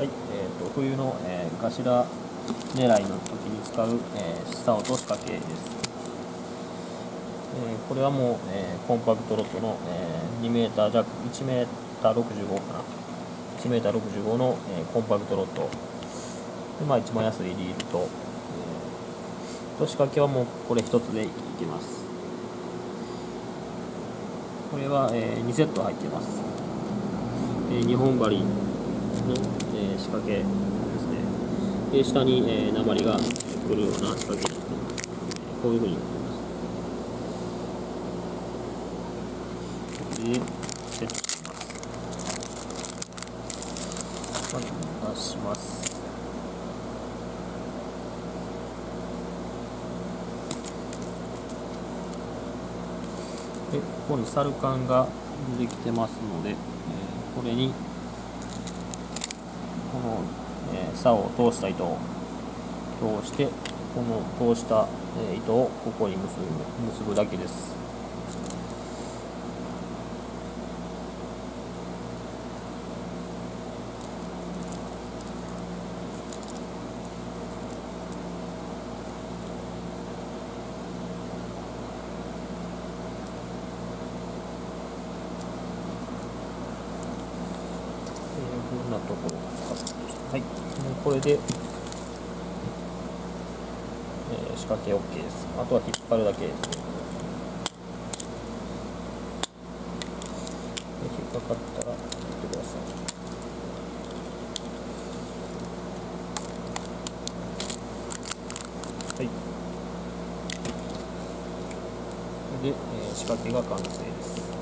はい、えーと、冬の、えー、頭狙いの時に使う、えー、竿と仕掛けです、えー、これはもう、えー、コンパクトロッドの、えー、2 m 弱1 m 65かな。1 m 65の、えー、コンパクトロッドで、まあ、一番安いリールと、えー、と仕掛けはもうこれ1つでいけます。これは、えー、2セット入ってます、えー、2本針の、えー、仕掛けですね。で下に、えー、鉛が来るような仕掛けになってますこういうふうになってますでセットしますはい出します。でここにサルカンが出てきてますので、えー、これにこの、えー、竿を通した糸を通してこの通した、糸をここに結ぶ結ぶだけです。こんなところをカットしてはい、もうこれで、えー、仕掛け OK です。あとは引っ張るだけです。引っかかったら、やってください。はい。で、えー、仕掛けが完成です。